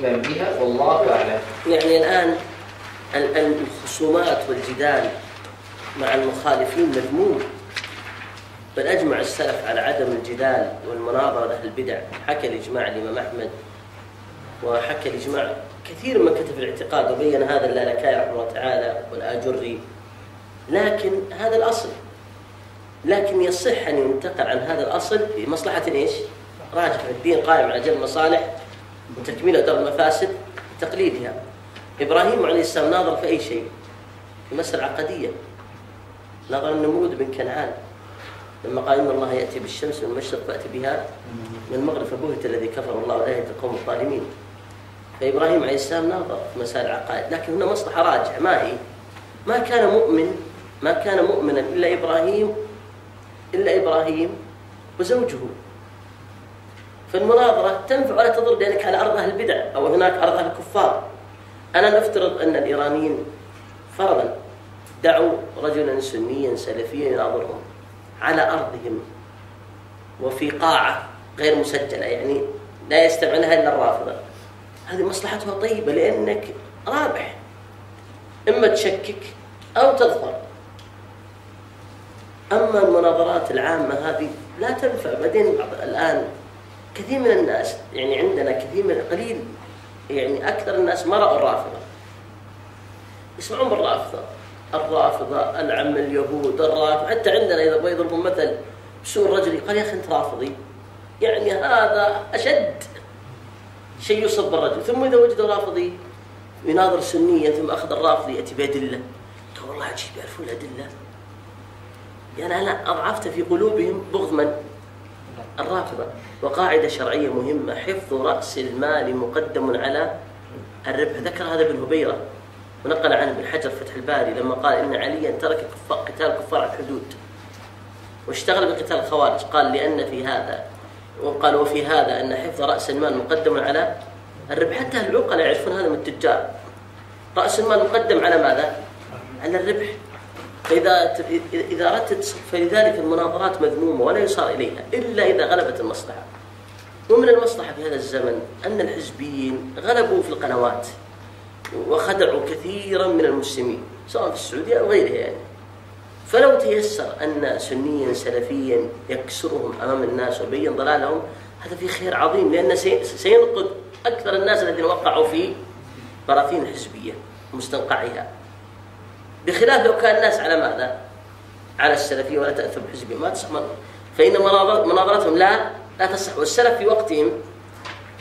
مجيبا بها والله أعلم. يعني الآن الخصومات والجدال مع المخالفين مذموم. بل أجمع السلف على عدم الجدال والمناظرة لأهل البدع. حكى الإجماع الإمام أحمد وحكى الإجماع كثير من كتب الاعتقاد وبين هذا اللالكائي رحمه الله تعالى والآجري. لكن هذا الأصل. لكن يصح أن ينتقل عن هذا الأصل بمصلحة إيش؟ راجح الدين قائم على جلب المصالح وتكميل دور المفاسد وتقليدها إبراهيم عليه السلام ناظر في أي شيء. في مسألة عقدية. نظر النمرود بن كنعان. لما قال إن الله يأتي بالشمس من المشرق فأتي بها من المغرب فبهت الذي كفر الله ولا يهدي القوم الظالمين. فإبراهيم عليه السلام ناظر في مسائل العقائد. لكن هنا مصلحة راجعة. ما هي؟ ما كان مؤمن ما كان مؤمنا إلا إبراهيم إلا إبراهيم وزوجه. فالمناظرة تنفع ولا تضر لأنك على أرض أهل البدع أو هناك أرض أهل الكفار. أنا نفترض أن الإيرانيين فرضا دعوا رجلا سنيا سلفيا يناظرهم على أرضهم وفي قاعة غير مسجلة يعني لا يستمع لها إلا الرافضة. هذه مصلحتها طيبة لأنك رابح. إما تشكك أو تظفر أما المناظرات العامة هذه لا تنفع. بعدين الآن كثير من الناس يعني عندنا كثير من قليل يعني أكثر الناس ما رأوا الرافضة. يسمعون بالرافضة الرافضة العم اليهود الرافضة حتى عندنا إذا يضربون مثل بسوء الرجل قال يا أخي أنت رافضي. يعني هذا أشد شيء يصب بالرجل. ثم إذا وجد رافضي يناظر سنيا ثم أخذ الرافضي يأتي بأدلة. قال والله عجيب يعرفون الأدلة؟ يعني أنا أضعفت في قلوبهم بغض من؟ الرافضة. وقاعدة شرعية مهمة حفظ رأس المال مقدم على الربح. ذكر هذا ابن هبيرة ونقل عنه ابن حجر فتح الباري لما قال إن عليا ترك قتال كفار الحدود. واشتغل بقتال الخوارج قال لأن في هذا وقال وفي هذا أن حفظ رأس المال مقدم على الربح. حتى العقلاء يعرفون هذا من التجار. رأس المال مقدم على ماذا؟ على الربح. فإذا إذا أردت فلذلك المناظرات مذمومة ولا يصار إليها إلا إذا غلبت المصلحة. ومن المصلحة في هذا الزمن أن الحزبيين غلبوا في القنوات وخدعوا كثيرا من المسلمين سواء في السعودية أو غيرها يعني. فلو تيسر أن سنيا سلفيا يكسرهم أمام الناس ويبين ضلالهم هذا في خير عظيم لأن سينقذ أكثر الناس الذين وقعوا في براثين الحزبية مستنقعها بخلاف لو كان الناس على ماذا؟ على السلفية ولا تأثر بالحزبية ما تصح فإن مناظرتهم لا لا تصح والسلف في وقتهم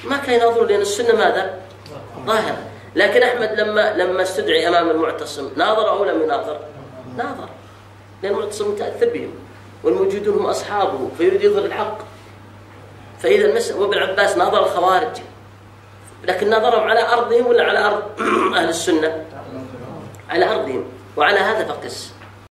ما كان يناظرون لأن السنة ماذا؟ ظاهرة لكن أحمد لما لما استدعي أمام المعتصم ناظر أو لم يناظر؟ ناظر لأن المعتصم متأثر بهم والموجودون هم أصحابه فيريد يظهر الحق فإذا المس وابن عباس ناظر الخوارج لكن ناظرهم على أرضهم ولا على أرض أهل السنة؟ على أرضهم وعلى هذا فقس.